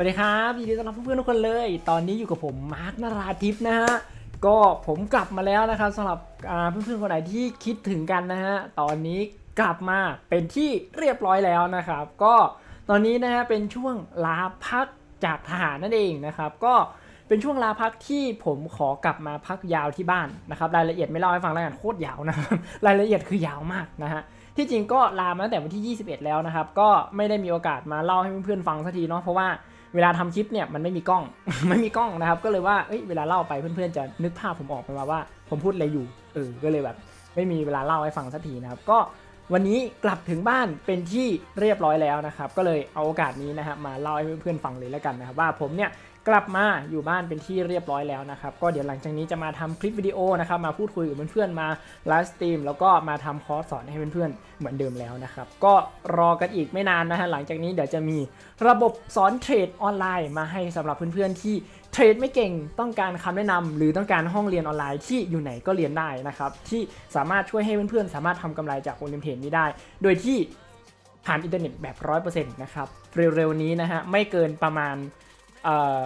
สวัสดีครับยินดีต้อนรับเพื่อนๆทุกคนเลย ตอนนี้อยู่กับผมมาร์คนราทิพย์นะฮะก็ผมกลับมาแล้วนะครับสำหรับเพื่อนๆคนไหนที่คิดถึงกันนะฮะตอนนี้กลับมาเป็นที่เรียบร้อยแล้วนะครับ ก็ตอนนี้นะฮะเป็นช่วงลาพักจากทหารนั่นเองนะครับก็เป็นช่วงลาพักที่ผมขอกลับมาพักยาวที่บ้านนะครับรายละเอียดไม่เล่าให้ฟังแล้วกันโคตรยาวนะครับรายละเอียดคือยาวมากนะฮะที่จริงก็ลามาตั้งแต่วันที่ 21 แล้วนะครับก็ไม่ได้มีโอกาสมาเล่าให้เพื่อนๆฟังสักทีเนาะเพราะว่า เวลาทำคลิปเนี่ยมันไม่มีกล้อง ไม่มีกล้องนะครับ ก็เลยว่าเอ้ยเวลาเล่าไปเพื่อนๆจะนึกภาพผมออกไหมว่า ผมพูดอะไรอยู่เออก็เลยแบบ ไม่มีเวลาเล่าให้ฟังสักทีนะครับ ก็วันนี้กลับถึงบ้านเป็นที่เรียบร้อยแล้วนะครับ ก็เลยเอาโอกาสนี้นะครับมาเล่าให้เพื่อนๆฟังเลยแล้วกันนะครับ ว่าผมเนี่ย กลับมาอยู่บ้านเป็นที่เรียบร้อยแล้วนะครับ ก็เดี๋ยวหลังจากนี้จะมาทำคลิปวิดีโอนะครับมาพูดคุยกับเพื่อนๆมา live stream แล้วก็มาทำคอร์สสอนให้เพื่อนๆเหมือนเดิมแล้วนะครับ ก็รอกันอีกไม่นานนะฮะหลังจากนี้เดี๋ยวจะมีระบบสอนเทรดออนไลน์มาให้สำหรับเพื่อนๆที่เทรดไม่เก่งต้องการคำแนะนำหรือต้องการห้องเรียนออนไลน์ที่อยู่ไหนก็เรียนได้นะครับที่สามารถช่วยให้เพื่อนๆสามารถทำกำไรจาก Olymp Trade นี้ได้ โดยที่ผ่านอินเทอร์เน็ตแบบ 100%นะครับเร็วๆนี้นะฮะไม่เกินประมาณ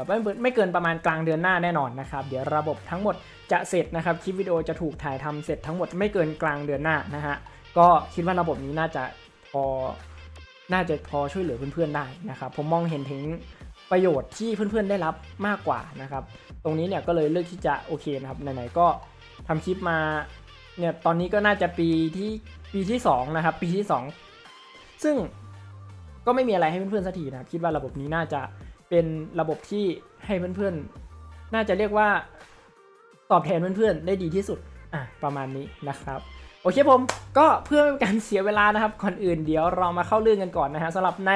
ไม่ไม่เกินประมาณกลางเดือนหน้าแน่นอนนะครับเดี๋ยวระบบทั้งหมดจะเสร็จนะครับคลิปวิดีโอจะถูกถ่ายทำเสร็จทั้งหมดไม่เกินกลางเดือนหน้านะฮะก็คิดว่าระบบนี้น่าจะพอน่าจะพอช่วยเหลือเพื่อนๆได้นะครับผมมองเห็นถึงประโยชน์ที่เพื่อนๆได้รับมากกว่านะครับตรงนี้เนี่ยก็เลยเลือกที่จะโอเคนะครับไหนๆก็ทำคลิปมาเนี่ยตอนนี้ก็น่าจะปีที่ปีที่สองนะครับปีที่สองซึ่งก็ไม่มีอะไรให้เพื่อนๆสักทีนะครับคิดว่าระบบนี้น่าจะ เป็นระบบที่ให้เพื่อนๆ น่าจะเรียกว่าตอบแทนเพื่อนๆ ได้ดีที่สุด อะ ประมาณนี้นะครับ โอเคผม ก็เพื่อไม่เป็นการเสียเวลานะครับ ก่อนอื่นเดี๋ยวเรามาเข้าเรื่องกันก่อนนะฮะสำหรับใน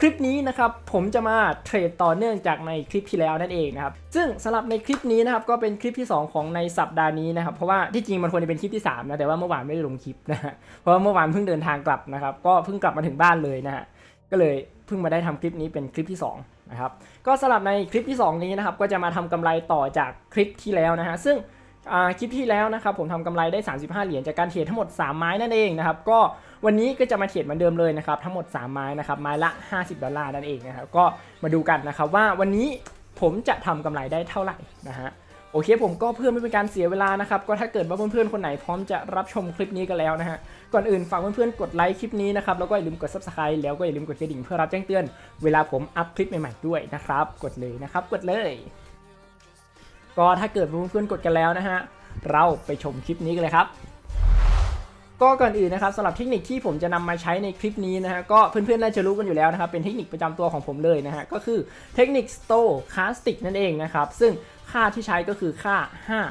คลิปนี้นะครับผมจะมาเทรดต่อเนื่องจากในคลิปที่แล้วนั่นเองนะครับซึ่งสำหรับในคลิปนี้นะครับก็เป็นคลิปที่ 2 ของในสัปดาห์นี้นะครับเพราะว่าที่จริงมันควรจะเป็นคลิปที่3นะแต่ว่าเมื่อวานไม่ได้ลงคลิปนะฮะเพราะว่าเมื่อวานเพิ่งเดินทางกลับนะครับก็เพิ่งกลับมาถึงบ้านเลยนะฮะก็เลยเพิ่งมาได้ทำคลิปนี้เป็นคลิปที่ 2 นะครับก็สำหรับในคลิปที่ 2 นี้นะครับก็จะมาทำกำไรต่อจากคลิปที่แล้วนะฮะซึ่งคลิปที่แล้วนะครับผมทำกำไรได้ 35 เหรียญจากการเทรดทั้งหมด 3 ไม้นั่นเองนะครับก็วันนี้ก็จะมาเทรดเหมือนเดิมเลยนะครับทั้งหมด 3 ไม้นะครับไม้ละ 50 ดอลลาร์นั่นเองนะครับก็มาดูกันนะครับว่าวันนี้ผมจะทำกำไรได้เท่าไหร่นะฮะ โอเคผมก็เพื่อไม่เป็นการเสียเวลานะครับก็ถ้าเกิดว่าเพื่อนๆคนไหนพร้อมจะรับชมคลิปนี้กันแล้วนะฮะก่อนอื่นฝากเพื่อนๆกดไลค์คลิปนี้นะครับแล้วก็อย่าลืมกด subscribe แล้วก็อย่าลืมกดกระดิ่งเพื่อรับแจ้งเตือนเวลาผมอัพคลิปใหม่ๆด้วยนะครับกดเลยนะครับกดเลย ก็ถ้าเกิดเพื่อนๆกดกันแล้วนะฮะเราไปชมคลิปนี้กันเลยครับก็ก่อนอื่นนะครับสำหรับเทคนิคที่ผมจะนำมาใช้ในคลิปนี้นะฮะก็เพื่อนๆน่าจะรู้กันอยู่แล้วนะครับเป็นเทคนิคประจำตัวของผมเลยนะฮะก็คือเทคนิค stochastic นั่นเองนะครับซึ่ง ค่าที่ใช้ก็คือค่า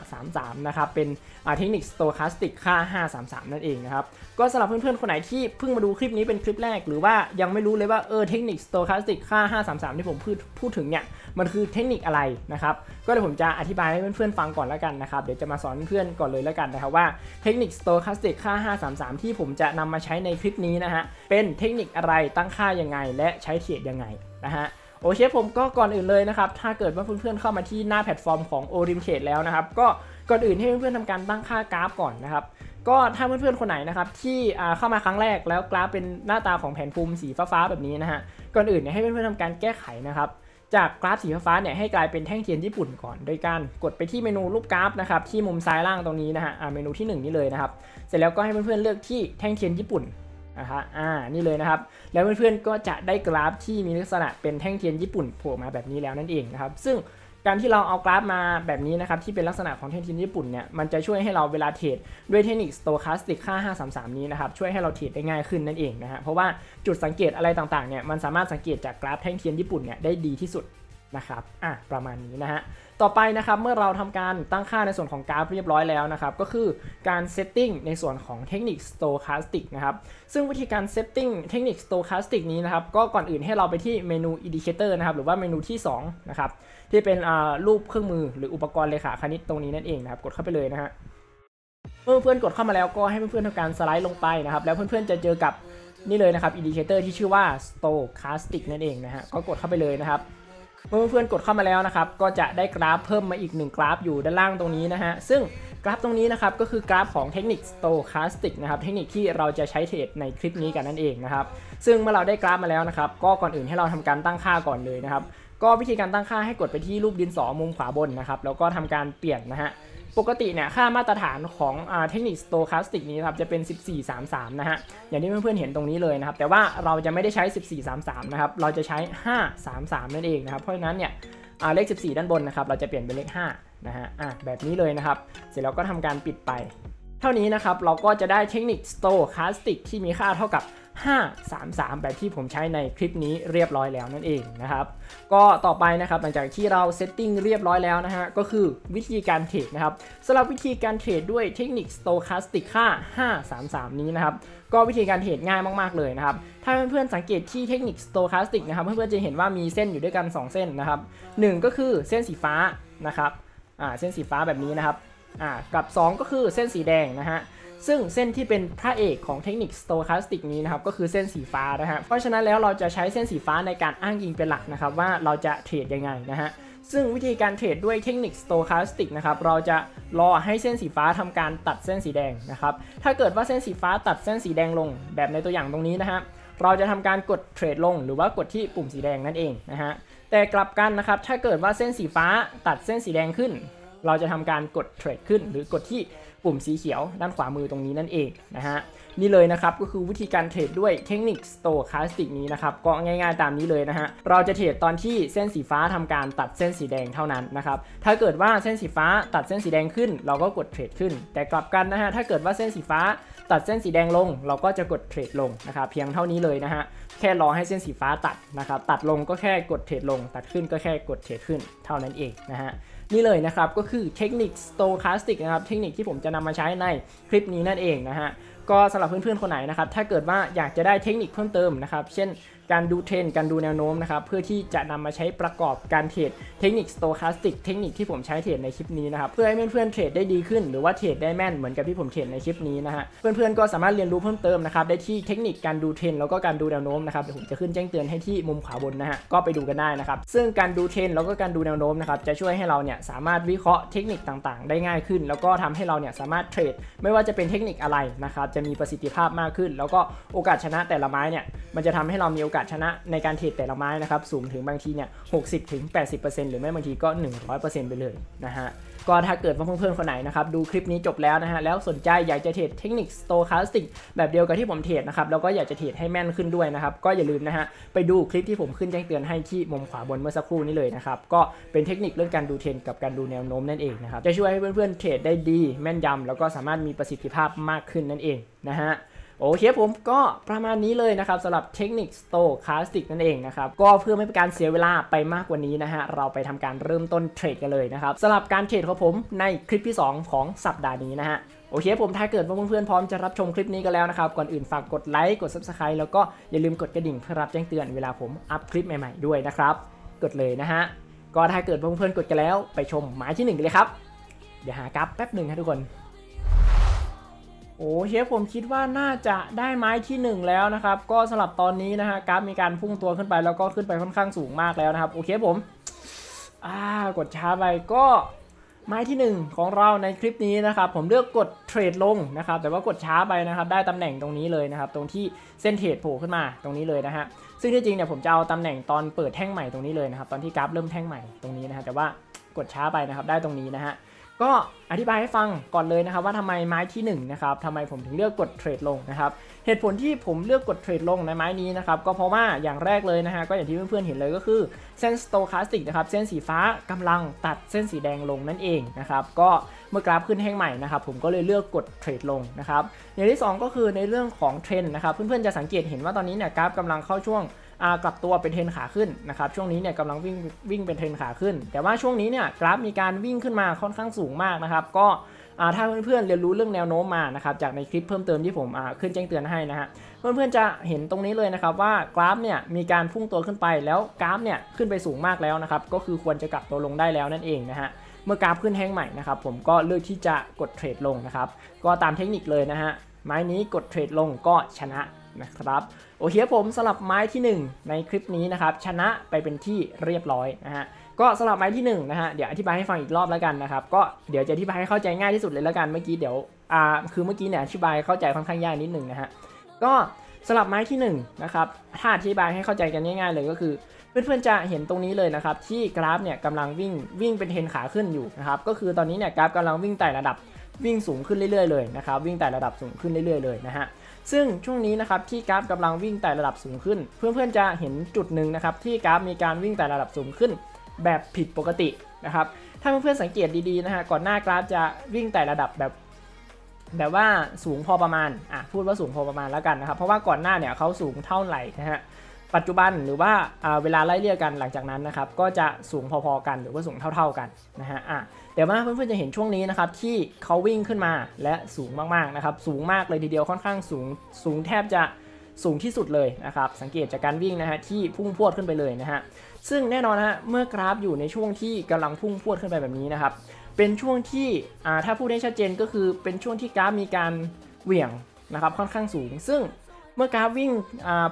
533 นะครับ เป็นเทคนิค stochastic ค่า 533 นั่นเองนะครับ ก็สำหรับเพื่อนๆ คนไหนที่เพิ่งมาดูคลิปนี้เป็นคลิปแรก หรือว่ายังไม่รู้เลยว่าเออเทคนิค stochastic ค่า 533 ที่ผมพูดพูดถึงเนี่ย มันคือเทคนิคอะไรนะครับ ก็เดี๋ยวผมจะอธิบายให้เพื่อนๆ ฟังก่อนแล้วกันนะครับ เดี๋ยวจะมาสอนเพื่อนก่อนเลยแล้วกันนะครับว่าเทคนิค stochastic ค่า 533 ที่ผมจะนำมาใช้ในคลิปนี้นะฮะ เป็นเทคนิคอะไร ตั้งค่ายังไง และใช้เทรดยังไงนะฮะ โอเคผมก็ก่อนอื่นเลยนะครับ ถ้าเกิดว่าเพื่อนๆเข้ามาที่หน้าแพลตฟอร์มของ o r i m t r a d e แล้วนะครับ ก็ก่อนอื่นให้เพื่อนๆทำการตั้งค่ากราฟก่อนนะครับ ก็ถ้าเพื่อนๆคนไหนนะครับที่เข้ามาครั้งแรกแล้วกราฟเป็นหน้าตาของแผนภูมิสีฟ้าๆแบบนี้นะฮะ ก่อนอื่นเนี่ยให้เพื่อนๆทำการแก้ไขนะครับจากกราฟสีฟ้าเนี่ยให้กลายเป็นแท่งเทียนญี่ปุ่นก่อน โดยการกดไปที่เมนูรูปกราฟนะครับที่มุมซ้ายล่างตรงนี้นะฮะเมนูที่ 1 นี่เลยนะครับ เสร็จแล้วก็ให้เพื่อนๆเลือกที่แท่งเทียนญี่ปุ่น นะคะอ่านี่เลยนะครับ แล้วเพื่อนๆก็จะได้กราฟที่มีลักษณะเป็นแท่งเทียนญี่ปุ่นโผล่มาแบบนี้แล้วนั่นเองนะครับ ซึ่งการที่เราเอากราฟมาแบบนี้นะครับที่เป็นลักษณะของแท่งเทียนญี่ปุ่นเนี่ยมันจะช่วยให้เราเวลาเทรดด้วยเทคนิค stochastic ค่า 533 นี้นะครับช่วยให้เราเทรดได้ง่ายขึ้นนั่นเองนะฮะเพราะว่าจุดสังเกตอะไรต่างๆเนี่ยมันสามารถสังเกตจากกราฟแท่งเทียนญี่ปุ่นเนี่ยได้ดีที่สุด นะครับ อะ ประมาณนี้นะฮะ ต่อไปนะครับ เมื่อเราทำการตั้งค่าในส่วนของกราฟเรียบร้อยแล้วนะครับ ก็คือการ setting ในส่วนของเทคนิค stochastic นะครับ ซึ่งวิธีการ setting เทคนิค stochastic นี้นะครับ ก็ก่อนอื่นให้เราไปที่เมนู indicator นะครับ หรือว่าเมนูที่ 2 นะครับ ที่เป็นรูปเครื่องมือหรืออุปกรณ์เลขาคณิตตรงนี้นั่นเองนะครับ กดเข้าไปเลยนะฮะ เมื่อเพื่อนกดเข้ามาแล้วก็ให้เพื่อนๆทำการสไลด์ลงไปนะครับ แล้วเพื่อนๆจะเจอกับนี่เลยนะครับ indicator ที่ชื่อว่า stochastic นั่นเองนะฮะ ก็กดเข้าไปเลยนะครับ เมื่อเพื่อนๆกดเข้ามาแล้วนะครับก็จะได้กราฟเพิ่มมาอีก 1 กราฟอยู่ด้านล่างตรงนี้นะฮะซึ่งกราฟตรงนี้นะครับก็คือกราฟของเทคนิค stochastic นะครับเทคนิคที่เราจะใช้เทรดในคลิปนี้กันนั่นเองนะครับซึ่งเมื่อเราได้กราฟมาแล้วนะครับก็ก่อนอื่นให้เราทำการตั้งค่าก่อนเลยนะครับก็วิธีการตั้งค่าให้กดไปที่รูปดินสอมุมขวาบนนะครับแล้วก็ทำการเปลี่ยนนะฮะ ปกติเนี่ยค่ามาตรฐานของเทคนิคสโตคาสติกนี้ครับจะเป็น 1433 นะฮะ อย่างที่เพื่อนๆเห็นตรงนี้เลยนะครับ แต่ว่าเราจะไม่ได้ใช้ 1433 นะครับ เราจะใช้ 533 นั่นเองนะครับ เพราะฉะนั้นเนี่ยเลข 14 ด้านบนนะครับ เราจะเปลี่ยนเป็นเลข 5 นะฮะอะแบบนี้เลยนะครับ เสร็จแล้วก็ทำการปิดไป เท่านี้นะครับ เราก็จะได้เทคนิค Stochastic ที่มีค่าเท่ากับ 533 แบบที่ผมใช้ในคลิปนี้เรียบร้อยแล้วนั่นเองนะครับ ก็ต่อไปนะครับหลังจากที่เราเซตติ้งเรียบร้อยแล้วนะฮะก็คือวิธีการเทรดนะครับสำหรับวิธีการเทรดด้วยเทคนิค Stochastic ค่า 533 นี้นะครับก็วิธีการเทรดง่ายมากๆเลยนะครับ ถ้าเพื่อนๆสังเกตที่เทคนิค Stochastic นะครับเพื่อนๆจะเห็นว่ามีเส้นอยู่ด้วยกัน 2 เส้นนะครับ1ก็คือเส้นสีฟ้านะครับอ่าเส้นสีฟ้าแบบนี้นะครับอ่ากับ 2 ก็คือเส้นสีแดงนะฮะ ซึ่งเส้นที่เป็นพระเอกของเทคนิค stochastic นี้นะครับก็คือเส้นสีฟ้านะฮะเพราะฉะนั้นแล้วเราจะใช้เส้นสีฟ้าในการอ้างอิงเป็นหลักนะครับว่าเราจะเทรดยังไงนะฮะซึ่งวิธีการเทรดด้วยเทคนิค stochastic นะครับเราจะรอให้เส้นสีฟ้าทำการตัดเส้นสีแดงนะครับถ้าเกิดว่าเส้นสีฟ้าตัดเส้นสีแดงลงแบบในตัวอย่างตรงนี้นะฮะเราจะทำการกดเทรดลงหรือว่ากดที่ปุ่มสีแดงนั่นเองนะฮะแต่กลับกันนะครับถ้าเกิดว่าเส้นสีฟ้าตัดเส้นสีแดงขึ้น เราจะทำการกดเทรดขึ้น หรือกดที่ ปุ่มสีเขียวด้านขวามือตรงนี้นั่นเองนะฮะนี่เลยนะครับก็คือวิธีการเทรดด้วยเทคนิค stochastic นี้นะครับก็ง่ายๆตามนี้เลยนะฮะเราจะเทรดตอนที่เส้นสีฟ้าทำการตัดเส้นสีแดงเท่านั้นนะครับถ้าเกิดว่าเส้นสีฟ้าตัดเส้นสีแดงขึ้น เราก็กดเทรดขึ้น แต่กลับกันนะฮะถ้าเกิดว่าเส้นสีฟ้าตัดเส้นสีแดงลง เราก็จะกดเทรดลงนะครับเพียงเท่านี้เลยนะฮะแค่รอให้เส้นสีฟ้าตัดนะครับตัดลงก็แค่กดเทรดลง ตัดขึ้นก็แค่กดเทรดขึ้นเท่านั้นเองนะฮะ นี่เลยนะครับก็คือเทคนิค stochastic นะครับเทคนิคที่ผมจะนำมาใช้ในคลิปนี้นั่นเองนะฮะก็สำหรับเพื่อนๆคนไหนนะครับถ้าเกิดว่าอยากจะได้เทคนิคเพิ่มเติมนะครับเช่น การดูเทรนการดูแนวโน้มนะครับเพื่อที่จะนำมาใช้ประกอบการเทรดเทคนิค stochastic เทคนิคที่ผมใช้เทรดในคลิปนี้นะครับเพื่อให้เพื่อนๆเทรดได้ดีขึ้น หรือว่าเทรดได้แม่นเหมือนกับที่ผมเทรดในคลิปนี้นะฮะเพื่อนๆก็สามารถเรียนรู้เพิ่มเติมนะครับได้ที่เทคนิคการดูเทรนแล้วก็การดูแนวโน้มนะครับเดี๋ยวผมจะขึ้นแจ้งเตือนให้ที่มุมขวาบนนะฮะก็ไปดูกันได้นะครับซึ่งการดูเทรนแล้วก็การดูแนวโน้มนะครับจะช่วยให้เราเนี่ยสามารถวิเคราะห์เทคนิคต่างๆ ได้ง่ายขึ้น แล้วก็ทำให้เราเนี่ยสามารถเทรดไม่ว่าจะเป็นเทคนิคอะไรนะครับจะมีประสิทธิภาพมากขึ้น แล้วก็โอกาสชนะแต่ละไม้เนี่ยมันจะทำให้เรามีโอกาสชนะในการเทรดแต่ละไม้นะครับสูงถึงบางทีเนี่ย60ถึง80%หรือไม่บางทีก็100%ไปเลยนะฮะก็ถ้าเกิดว่าเพื่อนๆคนไหนนะครับดูคลิปนี้จบแล้วนะฮะแล้วสนใจอยากจะเทรดเทคนิค stochastic แบบเดียวกับที่ผมเทรดนะครับแล้วก็อยากจะเทรดให้แม่นขึ้นด้วยนะครับก็อย่าลืมนะฮะไปดูคลิปที่ผมขึ้นแจ้งเตือนให้ที่มุมขวาบนเมื่อสักครู่นี้เลยนะครับก็เป็นเทคนิคเรื่องการดูเทรนกับการดูแนวโน้มนั่นเองนะครับจะช่วยให้เพื่อนๆเทรดได้ดี แม่นยำแล้วก็สามารถมีประสิทธิภาพมากขึ้นนั่นเองนะฮะ โอเคผมก็ประมาณนี้เลยนะครับสำหรับเทคนิค stochastic นั่นเองนะครับ ก็เพื่อไม่เป็นการเสียเวลาไปมากกว่านี้นะฮะ เราไปทำการเริ่มต้นเทรดกันเลยนะครับสำหรับการเทรดของผมในคลิปที่ 2 ของสัปดาห์นี้นะฮะโอเคผมถ้าเกิดว่าเพื่อนๆพร้อมจะรับชมคลิปนี้กันแล้วนะครับ ก่อนอื่นฝากกดไลค์กด subscribe แล้วก็อย่าลืมกดกระดิ่งเพื่อรับแจ้งเตือนเวลาผมอัพคลิปใหม่ๆด้วยนะครับกดเลยนะฮะก็ถ้าเกิดเพื่อนๆกดกันแล้วไปชมหมายที่1กันเลยครับเดี๋ยวหากราฟแป๊บหนึ่งนะทุกคน โอ้เชฟผมคิดว่าน่าจะได้ไม้ที่ 1 แล้วนะครับ ก็สำหรับตอนนี้นะฮะกราฟมีการพุ่งตัวขึ้นไปแล้วก็ขึ้นไปค่อนข้างสูงมากแล้วนะครับ โอเคผมอ่ากดช้าไปก็ไม้ที่ 1 ของเราในคลิปนี้นะครับ ผมเลือกกดเทรดลงนะครับ แต่ว่ากดช้าไปนะครับ ได้ตำแหน่งตรงนี้เลยนะครับ ตรงที่เส้นเทรดโผล่ขึ้นมาตรงนี้เลยนะฮะซึ่งที่จริงเนี่ยผมจะเอาตำแหน่งตอนเปิดแท่งใหม่ตรงนี้เลยนะครับ ตอนที่กราฟเริ่มแท่งใหม่ตรงนี้นะฮะแต่ว่ากดช้าไปนะครับ ได้ตรงนี้นะฮะ ก็อธิบายให้ฟังก่อนเลยนะครับว่าทำไมไม้ที่1นะครับทำไมผมถึงเลือกกดเทรดลงนะครับเหตุผลที่ผมเลือกกดเทรดลงในไม้นี้นะครับก็เพราะว่าอย่างแรกเลยนะฮะก็อย่างที่เพื่อนๆเห็นเลยก็คือเส้นสโตคาสติกนะครับเส้นสีฟ้ากำลังตัดเส้นสีแดงลงนั่นเองนะครับก็เมื่อกราฟขึ้นแห้งใหม่นะครับผมก็เลยเลือกกดเทรดลงนะครับอย่างที่ 2 ก็คือในเรื่องของเทรนนะครับเพื่อนๆจะสังเกตเห็นว่าตอนนี้เนี่ยกราฟกำลังเข้าช่วง กลับตัวเป็นเทรนขาขึ้นนะครับช่วงนี้เนี่ยกำลังวิ่งวิ่งเป็นเทรนขาขึ้น แต่ว่าช่วงนี้เนี่ยกราฟมีการวิ่งขึ้นมาค่อนข้างสูงมากนะครับก็ถ้าเพื่อนๆเรียนรู้เรื่องแนวโน้มมานะครับจากในคลิปเพิ่มเติมที่ผมขึ้นแจ้งเตือนให้นะฮะเพื่อนๆจะเห็นตรงนี้เลยนะครับว่ากราฟเนี่ยมีการพุ่งตัวขึ้นไปแล้วกราฟเนี่ยขึ้นไปสูงมากแล้วนะครับก็คือควรจะกลับตัวลงได้แล้วนั่นเองนะฮะเมื่อกราฟขึ้นแท่งใหม่นะครับผมก็เลือกที่จะกดเทรดลงนะครับก็ตามเทคนิคเลยนะฮะไม้นี้กดเทรดลงก็ชนะ นะครับโอเคผมสลับไม้ที่ 1 ในคลิปนี้นะครับชนะไปเป็นที่เรียบร้อยนะฮะก็สลับไม้ที่1นะฮะเดี๋ยวอธิบายให้ฟังอีกรอบแล้วกันนะครับก็เดี๋ยวจะอธิบายให้เข้าใจง่ายที่สุดเลยแล้วกันเมื่อกี้เดี๋ยวอ่าคือเมื่อกี้เนี่ยอธิบายเข้าใจค่อนข้างยากนิดหนึ่งนะฮะก็สลับไม้ที่1นะครับถ้าอธิบายให้เข้าใจกันง่าย ๆ เลยก็คือเพื่อนๆจะเห็นตรงนี้เลยนะครับที่กราฟเนี่ยกำลังวิ่งวิ่งเป็นเทนขาขึ้นอยู่นะครับก็คือตอนนี้เนี่ยกราฟกำลังวิ่งไต่ระดับวิ่งสูงขึ้นเรื่อยๆเลยนะครับวิ่งไต่ระดับสูงขึ้นเรื่อยๆเลยนะฮะ ซึ่งช่วงนี้นะครับที่กราฟกำลังวิ่งไต่ระดับสูงขึ้น เพื่อนๆจะเห็นจุดหนึ่งนะครับที่กราฟมีการวิ่งไต่ระดับสูงขึ้น แบบผิดปกตินะครับถ้าเพื่อนๆสังเกตดีๆนะฮะก่อนหน้ากราฟจะวิ่งไต่ระดับแบบแบบว่าสูงพอประมาณอะพูดว่าสูงพอประมาณแล้วกันนะครับเพราะว่าก่อนหน้าเนี่ยเขาสูงเท่าไหร่นะฮะ ปัจจุบันหรือว่าเวลาไล่เรียกกันหลังจากนั้นนะครับก็จะสูงพอๆกันหรือว่าสูงเท่า ๆกันนะฮะอะแต่ว่าเพื่อนๆจะเห็นช่วงนี้นะครับที่เขาวิ่งขึ้นมาและสูงมากๆนะครับสูงมากเลยทีเดียวค่อนข้างสูงสูงแทบจะสูงที่สุดเลยนะครับสังเกตจากการวิ่งนะฮะที่พุ่งพวดขึ้นไปเลยนะฮะซึ่งแน่นอนนะฮะเมื่อกราฟอยู่ในช่วงที่กำลังพุ่งพวดขึ้นไปแบบนี้นะครับเป็นช่วงที่ถ้าพูดได้ชัดเจนก็คือเป็นช่วงที่กราฟมีการเหวี่ยงนะครับค่อนข้างสูง ซึ่ง เมื่อกราฟวิ่ง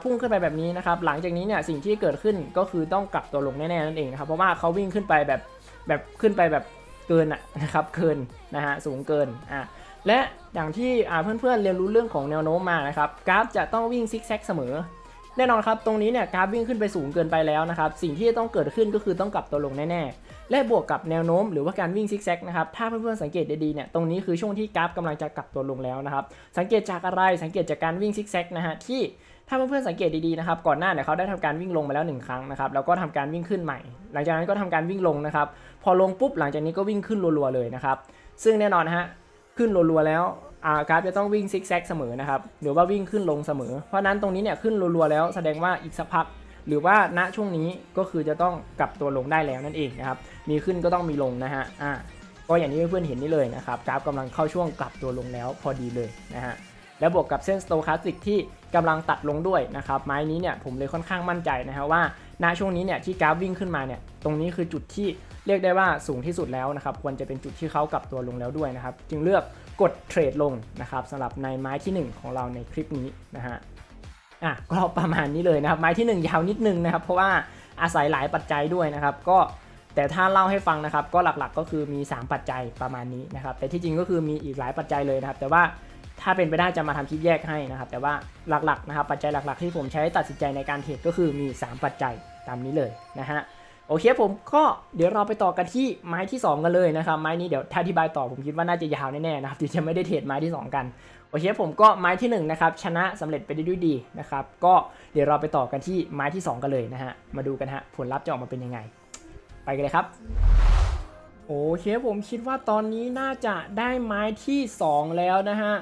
พุ่งขึ้นไปแบบนี้นะครับหลังจากนี้เนี่ยสิ่งที่เกิดขึ้นก็คือต้องกลับตัวลงแน่ๆนั่นเองนะครับเพราะว่าเขาวิ่งขึ้นไปแบบแบบขึ้นไปแบบเกินนะครับเกินนะฮะสูงเกินอะและอย่างที่เพื่อนๆเรียนรู้เรื่องของแนวโน้มมานะครับกราฟจะต้องวิ่งซิกแซกเสมอแน่นอนครับตรงนี้เนี่ยกราฟวิ่งขึ้นไปสูงเกินไปแล้วนะครับสิ่งที่ต้องเกิดขึ้นก็คือต้องกลับตัวลงแน่ๆ และบวกกับแนวโน้มหรือว่าการวิ่งซิกแซกนะครับถ้าเพื่อนๆสังเกตดีๆเนี่ยตรงนี้คือช่วงที่กราฟกำลังจะกลับตัวลงแล้วนะครับสังเกตจากอะไรสังเกตจากการวิ่งซิกแซกนะฮะที่ถ้าเพื่อนๆสังเกตดีๆนะครับก่อนหน้าเนี่ยเขาได้ทำการวิ่งลงมาแล้ว 1 ครั้งนะครับแล้วก็ทำการวิ่งขึ้นใหม่ หลังจากนั้นก็ทำการวิ่งลงนะครับพอลงปุ๊บหลังจากนี้ก็วิ่งขึ้นรัวๆเลยนะครับซึ่งแน่นอนฮะขึ้นรัวๆแล้วกราฟจะต้องวิ่งซิกแซกเสมอนะครับหรือว่าวิ่งขึ้นลงเสมอ เพราะนั้นตรงนี้เนี่ยขึ้นรัวๆแล้วแสดงว่าอีกสักพัก หรือว่าณช่วงนี้ก็คือจะต้องกลับตัวลงได้แล้วนั่นเองนะครับ มีขึ้นก็ต้องมีลงนะฮะอ่าก็อย่างที่เพื่อนๆเห็นนี่เลยนะครับกราฟกำลังเข้าช่วงกลับตัวลงแล้วพอดีเลยนะฮะแล้วบวกกับเส้นสโตคาสติกที่กำลังตัดลงด้วยนะครับไม้นี้เนี่ยผมเลยค่อนข้างมั่นใจนะครับว่าณช่วงนี้เนี่ยที่กราฟวิ่งขึ้นมาเนี่ยตรงนี้คือจุดที่เรียกได้ว่าสูงที่สุดแล้วนะครับควรจะเป็นจุดที่เขากลับตัวลงแล้วด้วยนะครับ จึงเลือกกดเทรดลงนะครับสำหรับในไม้ที่ 1 ของเราในคลิปนี้นะฮะ อะก็ประมาณนี้เลยนะครับไม้ที่ 1 ยาวนิดนึงนะครับ เพราะว่าอาศัยหลายปัจจัยด้วยนะครับ ก็แต่ถ้าเล่าให้ฟังนะครับ ก็หลักๆก็คือมี 3 ปัจจัยประมาณนี้นะครับ แต่ที่จริงก็คือมีอีกหลายปัจจัยเลยนะครับ แต่ว่าถ้าเป็นไปได้จะมาทำคลิปแยกให้นะครับ แต่ว่าหลักๆนะครับ ปัจจัยหลักๆ ที่ผมใช้ตัดสินใจในการเทรดก็คือมี 3 ปัจจัยตามนี้เลยนะฮะโอเคผมก็เดี๋ยวเราไปต่อกันที่ไม้ที่ 2 กันเลยนะครับ ไม้นี้เดี๋ยวถ้าอธิบายต่อผมคิดว่าน่าจะยาวแน่ๆนะครับที่จะไม่ได้เทรดไม้ที่ 2 กัน โอเคผมก็ไม้ที่1นะครับชนะสำเร็จไปได้ด้วยดีนะครับก็เดี๋ยวเราไปต่อกันที่ไม้ที่ 2 กันเลยนะฮะมาดูกันฮะผลลัพธ์จะออกมาเป็นยังไง ไปกันเลยครับโอเคผมคิดว่าตอนนี้น่าจะได้ไม้ที่ 2 แล้วนะฮะ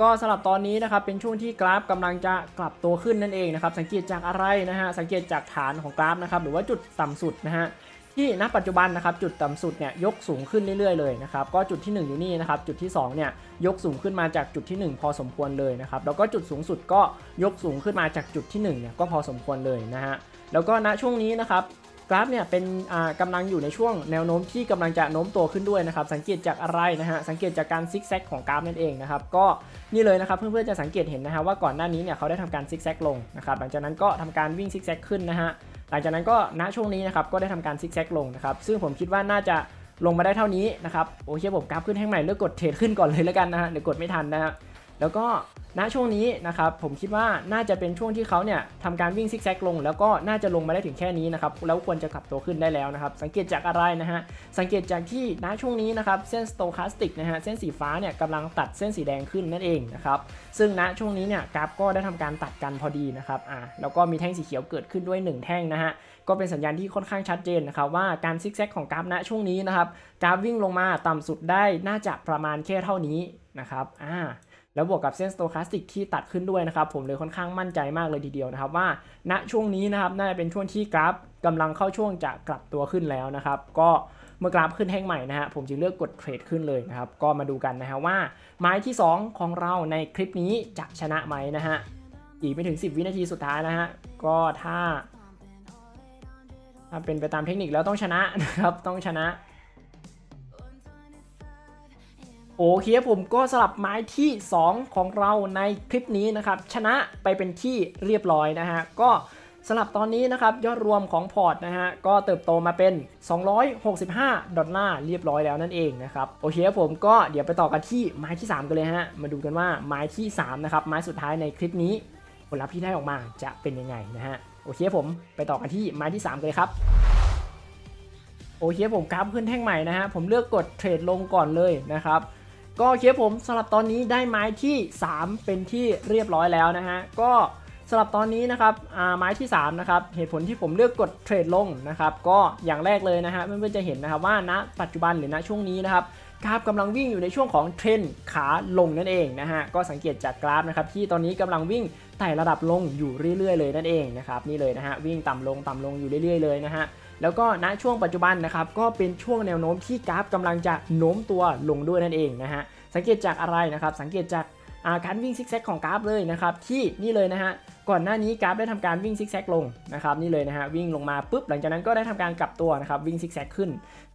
ก็สำหรับตอนนี้นะครับเป็นช่วงที่กราฟกำลังจะกลับตัวขึ้นนั่นเองนะครับสังเกตจากอะไรนะฮะสังเกตจากฐานของกราฟนะครับหรือว่าจุดต่ำสุดนะฮะ ที่ณปัจจุบันนะครับจุดต่ำสุดเนี่ยยกสูงขึ้นเรื่อยๆเลยนะครับก็จุดที่ 1 อยู่นี่นะครับจุดที่2เนี่ยยกสูงขึ้นมาจากจุดที่ 1 พอสมควรเลยนะครับแล้วก็จุดสูงสุดก็ยกสูงขึ้นมาจากจุดที่1เนี่ยก็พอสมควรเลยนะฮะแล้วก็ณช่วงนี้นะครับกราฟเนี่ยเป็นกำลังอยู่ในช่วงแนวโน้มที่กำลังจะโน้มตัวขึ้นด้วยนะครับสังเกตจากอะไรนะฮะสังเกตจากการซิกแซกของกราฟนั่นเองนะครับก็นี่เลยนะครับเพื่อนๆจะสังเกตเห็นนะฮะว่าก่อนหน้านี้เนี่ยเขาได้ทำการซิกแซกลงนะครับหลังจากนั้นก็ทำการวิ่งซิกแซกขึ้นนะฮะ หลังจากนั้นก็ณช่วงนี้นะครับก็ได้ทำการซิกแซกลงนะครับซึ่งผมคิดว่าน่าจะลงมาได้เท่านี้นะครับโอเคผมกราฟขึ้นแท่งใหม่เลือกกดเทรดขึ้นก่อนเลยแล้วกันนะฮะเดี๋ยวกดไม่ทันนะฮะ แล้วก็ณช่วงนี้นะครับผมคิดว่าน่าจะเป็นช่วงที่เขาเนี่ยทำการวิ่งซิกแซกลง แล้วก็น่าจะลงมาได้ถึงแค่นี้นะครับแล้วควรจะกลับตัวขึ้นได้แล้วนะครับ สังเกตจากอะไรนะฮะสังเกตจากที่ณช่วงนี้นะครับเส้น stochastic นะฮะเส้นสีฟ้าเนี่ยกำลังตัดเส้นสีแดงขึ้นนั่นเองนะครับซึ่งณช่วงนี้เนี่ยกราฟก็ได้ทำการตัดกันพอดีนะครับอ่าแล้วก็มีแท่งสีเขียวเกิดขึ้นด้วย 1 แท่งนะฮะก็เป็นสัญญาณที่ค่อนข้างชัดเจนนะครับว่าการซิกแซกของกราฟณช่วงนี้นะครับกราฟวิ่งลงมาต่ำสุดได้น่าจะประมาณแค่เท่านี้นะครับอ่า แล้วบวกกับเส้นสโตคาสติกที่ตัดขึ้นด้วยนะครับ ผมเลยค่อนข้างมั่นใจมากเลยทีเดียวนะครับว่าณช่วงนี้นะครับน่าจะเป็นช่วงที่กราฟกำลังเข้าช่วงจะกลับตัวขึ้นแล้วนะครับ ก็เมื่อกราฟขึ้นแท่งใหม่นะฮะผมจึงเลือกกดเทรดขึ้นเลยนะครับ ก็มาดูกันนะฮะว่า ไม้ที่ 2 ของเราในคลิปนี้จะชนะไหมนะฮะอีกไม่ถึง 10 วินาทีสุดท้ายนะฮะก็ถ้าถ้าเป็นไปตามเทคนิคแล้วต้องชนะนะครับต้องชนะ โอเคผมก็สลับไม้ที่ 2 ของเราในคลิปนี้นะครับชนะไปเป็นที่เรียบร้อยนะฮะก็สลับตอนนี้นะครับยอดรวมของพอร์ตนะฮะก็เติบโตมาเป็น 265 ดอลลาร์เรียบร้อยแล้วนั่นเองนะครับโอเคผมก็เดี๋ยวไปต่อกันที่ไม้ที่ 3 กันเลยฮะมาดูกันว่าไม้ที่3นะครับไม้สุดท้ายในคลิปนี้ผลลัพธ์ที่ได้ออกมาจะเป็นยังไงนะฮะโอเคผมไปต่อกันที่ไม้ที่ 3 เลยครับโอเคผมกราฟขึ้นแท่งใหม่นะฮะผมเลือกกดเทรดลงก่อนเลยนะครับ ก็โอเคผมสำหรับตอนนี้ได้ไม้ที่ 3 เป็นที่เรียบร้อยแล้วนะฮะก็สำหรับตอนนี้นะครับไม้ที่ 3 นะครับ เหตุผลที่ผมเลือกกดเทรดลงนะครับ ก็อย่างแรกเลยนะฮะเพื่อนๆจะเห็นนะครับว่าณปัจจุบันหรือณช่วงนี้นะครับกราฟกำลังวิ่งอยู่ในช่วงของเทรนขาลงนั่นเองนะฮะก็สังเกตจากกราฟนะครับที่ตอนนี้กำลังวิ่งไต่ระดับลงอยู่เรื่อยๆเลยนั่นเองนะครับนี่เลยนะฮะวิ่งต่ำลงต่ำลงอยู่เรื่อยๆเลยนะฮะ แล้วก็ณช่วงปัจจุบันนะครับก็เป็นช่วงแนวโน้มที่กราฟกำลังจะโน้มตัวลงด้วยนั่นเองนะฮะสังเกตจากอะไรนะครับสังเกตจาก การวิ่งซิกแซกของกราฟเลยนะครับที่นี่เลยนะฮะก่อนหน้านี้กราฟได้ทำการวิ่งซิกแซกลงนะครับนี่เลยนะฮะวิ่งลงมาปุ๊บหลังจากนั้นก็ได้ทำการกลับตัวนะครับวิ่งซิกแซกขึ้น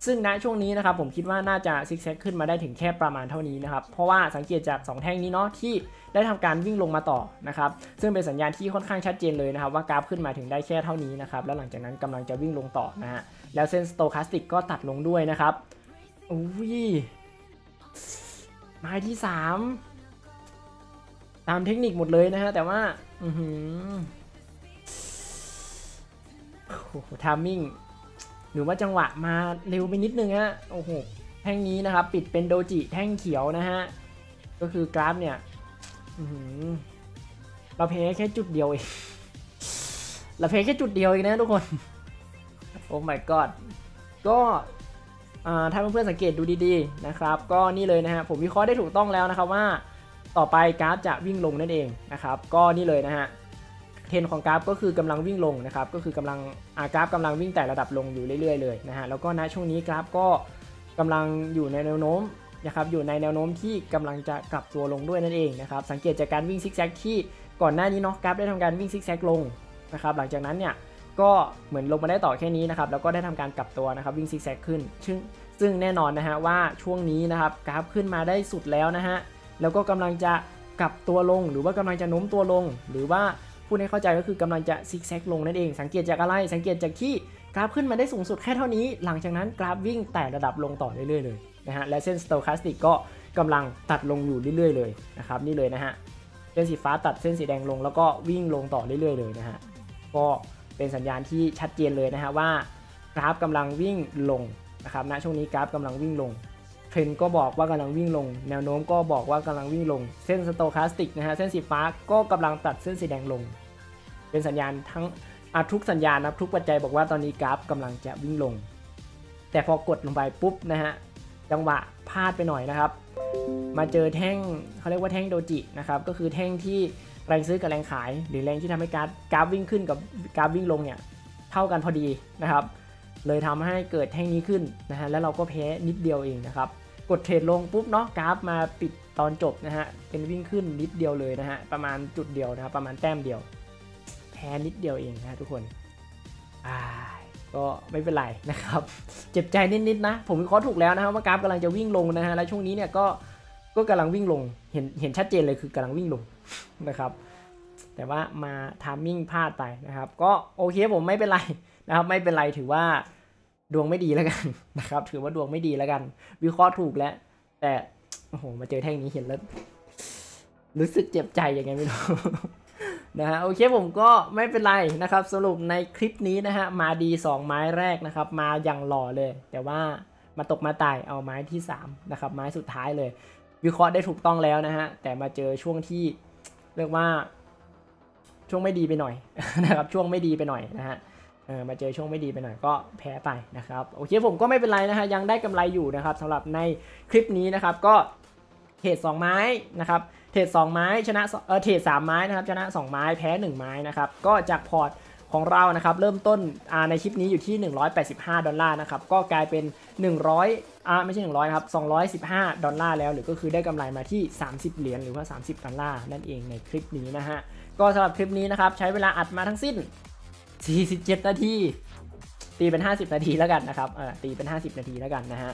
ซึ่งณช่วงนี้นะครับผมคิดว่าน่าจะซิกแซกขึ้นมาได้ถึงแค่ประมาณเท่านี้นะครับเพราะว่าสังเกตจาก 2 แท่งนี้เนาะที่ได้ทำการวิ่งลงมาต่อนะครับซึ่งเป็นสัญญาณที่ค่อนข้างชัดเจนเลยนะครับว่ากราฟขึ้นมาถึงได้แค่เท่านี้นะครับแล้วหลังจากนั้นกำลังจะวิ่งลงต่อนะฮะแล้วเส้น stochastic ก็ตัดลงด้วยนะครับอุ้ยไม้ที่ 3 ตามเทคนิคหมดเลยนะฮะ แต่ว่า อือหือโอ้โห timing หรือว่าจังหวะมาเร็วไปนิดนึงฮะ โอ้โห แท่งนี้นะครับ ปิดเป็น doji แท่งเขียวนะฮะ ก็คือกราฟเนี่ยเราแพ้แค่จุดเดียวเองเราแพ้แค่จุดเดียวเองนะทุกคน โอ้ my god ก็ถ้าเพื่อนๆสังเกตดูดีๆนะครับ ก็นี่เลยนะฮะ ผมวิเคราะห์ได้ถูกต้องแล้วนะครับว่า ต่อไปกราฟจะวิ่งลงนั่นเองนะครับ ก็นี่เลยนะฮะเทรนของกราฟก็คือกำลังวิ่งลงนะครับ ก็คือกำลังอากราฟกำลังวิ่งแต่ระดับลงอยู่เรื่อย ๆ เลยนะฮะ แล้วก็ณช่วงนี้กราฟก็กำลังอยู่ในแนวโน้มนะครับ อยู่ในแนวโน้มที่กำลังจะกลับตัวลงด้วยนั่นเองนะครับ สังเกตจากการวิ่งซิกแซกที่ก่อนหน้านี้เนาะกราฟได้ทำการวิ่งซิกแซกลงนะครับ หลังจากนั้นเนี่ยก็เหมือนลงมาได้ต่อแค่นี้นะครับ แล้วก็ได้ทำการกลับตัวนะครับวิ่งซิกแซกขึ้น ซึ่งซึ่งแน่นอนนะฮะว่าช่วงนี้นะครับกราฟขึ้นมาได้สุดแล้วนะฮะ แล้วก็กำลังจะกลับตัวลง หรือว่ากำลังจะโน้มตัวลง หรือว่าพูดให้เข้าใจก็คือกำลังจะซิกแซกลงนั่นเอง สังเกตจากอะไร สังเกตจากที่กราฟขึ้นมาได้สูงสุดแค่เท่านี้ หลังจากนั้นกราฟวิ่งแต่ระดับลงต่อเรื่อยๆเลยนะฮะ และเส้นสโตคาสติกก็กำลังตัดลงอยู่เรื่อยๆเลยนะครับนี่เลยนะฮะ เส้นสีฟ้าตัดเส้นสีแดงลงแล้วก็วิ่งลงต่อเรื่อยๆเลยนะฮะ ก็เป็นสัญญาณที่ชัดเจนเลยนะฮะว่ากราฟกำลังวิ่งลงนะครับณช่วงนี้กราฟกำลังวิ่งลง เทรนก็บอกว่ากำลังวิ่งลง แนวโน้มก็บอกว่ากำลังวิ่งลง เส้นสโตคาสติกนะฮะเส้นสีฟ้าก็กำลังตัดเส้นสีแดงลง เป็นสัญญาณทั้งทุกสัญญาณนะทุกปัจจัยบอกว่าตอนนี้กราฟกำลังจะวิ่งลง แต่พอกดลงไปปุ๊บนะฮะจังหวะพลาดไปหน่อยนะครับ มาเจอแท่งเขาเรียกว่าแท่งโดจินะครับก็คือแท่งที่แรงซื้อกับแรงขาย หรือแรงที่ทำให้กราฟกราฟวิ่งขึ้นกับกราฟวิ่งลงเนี่ยเท่ากันพอดีนะครับ เลยทำให้เกิดแท่งนี้ขึ้นนะฮะแล้วเราก็แพ้นิดเดียวเองนะครับ กดเทรดลงปุ๊บเนาะกราฟมาปิดตอนจบนะฮะ เป็นวิ่งขึ้นนิดเดียวเลยนะฮะ ประมาณจุดเดียวนะครับประมาณแต้มเดียว แพ้นิดเดียวเองนะทุกคนอ่าก็ไม่เป็นไรนะครับ เจ็บใจนิดๆนะ ผมวิเคราะห์ถูกแล้วนะครับว่ากราฟกำลังจะวิ่งลงนะฮะ และช่วงนี้เนี่ยก็ก็กำลังวิ่งลง เห็นเห็นชัดเจนเลยคือกำลังวิ่งลงนะครับ แต่ว่ามาทามมิ่งพลาดไปนะครับ ก็โอเคผมไม่เป็นไรนะครับ ไม่เป็นไรถือว่า ดวงไม่ดีแล้วกันนะครับ ถือว่าดวงไม่ดีแล้วกัน วิเคราะห์ถูกแล้ว แต่โอ้โหมาเจอแท่งนี้เห็นแล้ว รู้สึกเจ็บใจยังไงไม่รู้นะฮะโอเคผมก็ไม่เป็นไรนะครับสรุปในคลิปนี้นะฮะมาดี 2 ไม้แรกนะครับ มาอย่างหล่อเลย แต่ว่ามาตกมาตายเอาไม้ที่3นะครับไม้สุดท้ายเลย วิเคราะห์ได้ถูกต้องแล้วนะฮะแต่มาเจอช่วงที่เรียกว่า ช่วงไม่ดีไปหน่อยนะครับ ช่วงไม่ดีไปหน่อยนะฮะ มาเจอช่วงไม่ดีไปหน่อยก็แพ้ไปนะครับโอเคผมก็ไม่เป็นไรนะฮะยังได้กำไรอยู่นะครับสำหรับในคลิปนี้นะครับก็เทรด2ไม้นะครับเทรด2ไม้ชนะเออเทรด3ไม้นะครับชนะ 2 ไม้แพ้ 1 ไม้นะครับก็จากพอร์ตของเรานะครับเริ่มต้นในคลิปนี้อยู่ที่ 185 ดอลลาร์นะครับก็กลายเป็น 100อ่าไม่ใช่ 100ครับ215 ดอลลาร์แล้ว หรือก็คือได้กำไรมาที่ 30 เหรียญหรือว่า 30 ดอลลาร์นั่นเองในคลิปนี้นะฮะก็สำหรับคลิปนี้นะครับใช้เวลาอัดมาทั้งสิ้น 47 นาที ตีเป็น 50 นาทีแล้วกันนะครับเออตีเป็น 50 นาทีแล้วกันนะฮะ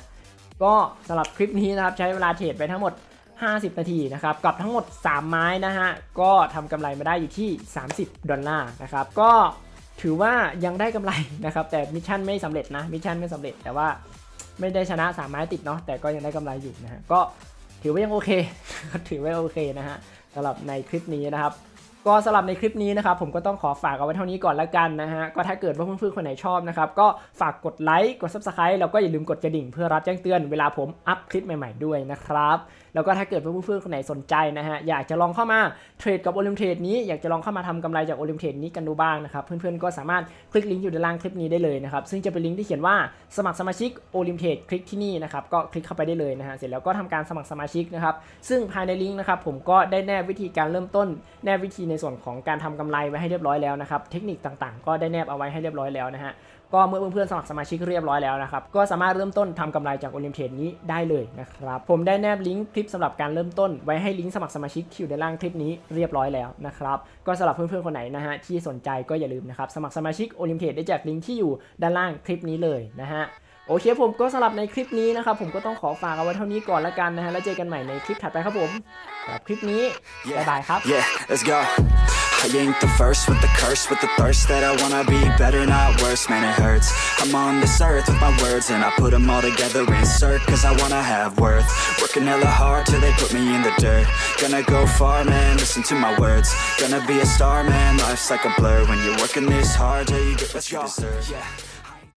ก็สำหรับคลิปนี้นะครับใช้เวลาเทรดไปทั้งหมด 50 นาทีนะครับกับทั้งหมด 3 ไม้นะฮะก็ทำกำไรมาได้อยู่ที่ 30 ดอลลาร์นะครับก็ถือว่ายังได้กำไรนะครับแต่ mission ไม่สำเร็จนะ mission ไม่สำเร็จแต่ว่าไม่ได้ชนะ 3 ไม้ติดเนาะแต่ก็ยังได้กำไรอยู่นะฮะก็ถือว่ายังโอเค ถือว่าโอเคนะฮะสำหรับในคลิปนี้นะครับ ก็สำหรับในคลิปนี้นะครับผมก็ต้องขอฝากเอาไว้เท่านี้ก่อนละกันนะฮะก็ถ้าเกิดว่าเพื่อนๆคนไหนชอบนะครับก็ฝากกดไลค์กด subscribe แล้วก็อย่าลืมกดกระดิ่งเพื่อรับแจ้งเตือนเวลาผมอัพคลิปใหม่ๆด้วยนะครับแล้วก็ถ้าเกิดว่าเพื่อนๆคนไหนสนใจนะฮะอยากจะลองเข้ามาเทรดกับ Olymp Trade นี้อยากจะลองเข้ามาทำกำไรจาก Olymp Trade นี้กันดูบ้างนะครับเพื่อนๆก็สามารถคลิกลิงก์อยู่ด้านล่างคลิปนี้ได้เลยนะครับซึ่งจะเป็นลิงก์ที่เขียนว่าสมัครสมาชิก Olymp Trade คลิกที่นี่นะครับก็คลิกเข้าไปได้เลยนะฮะเสร็จแล้วก็ทำการสมัครสมาชิกนะครับซึ่งภายในลิงก์นะครับผมก็ได้แนบวิธีการเริ่มต้นแนบวิธีในส่วนของการทำกำไรไว้ให้เรียบร้อยแล้วนะครับเทคนิคต่างๆ ก็ได้แนบเอาไว้ให้เรียบร้อยแล้วนะฮะก็เมื่อเพื่อนๆสมัครสมาชิกเรียบร้อยแล้วนะครับ ก็สามารถเริ่มต้นทำกำไรจาก Olymp Trade นี้ได้เลยนะครับ ผมได้แนบลิงก์คลิปสำหรับการเริ่มต้น ไว้ให้ลิงก์สมัครสมาชิกที่อยู่ด้านล่างคลิปนี้เรียบร้อยแล้วนะครับ ก็สำหรับเพื่อนๆคนไหนนะฮะที่สนใจก็อย่าลืมนะครับสมัครสมาชิก Olymp Trade ได้จากลิงก์ที่อยู่ด้านล่างคลิปนี้เลยนะฮะ โอเคผมก็สำหรับในคลิปนี้นะครับผมก็ต้องขอฝากเอาไว้เท่านี้ก่อนละกันนะฮะแล้วเจอกันใหม่ในคลิปถัดไปครับผมสำหรับคลิปนี้บ๊ายบายครับ Yeah, let's go. I ain't the first with the curse, with the thirst that I wanna be better, not worse, man, it hurts. I'm on this earth with my words, and I put them all together, insert, cause I wanna have worth. Working hella hard till they put me in the dirt. Gonna go far, man, listen to my words. Gonna be a star, man, life's like a blur. When you're working this hard, yeah, you get what you deserve. Yeah.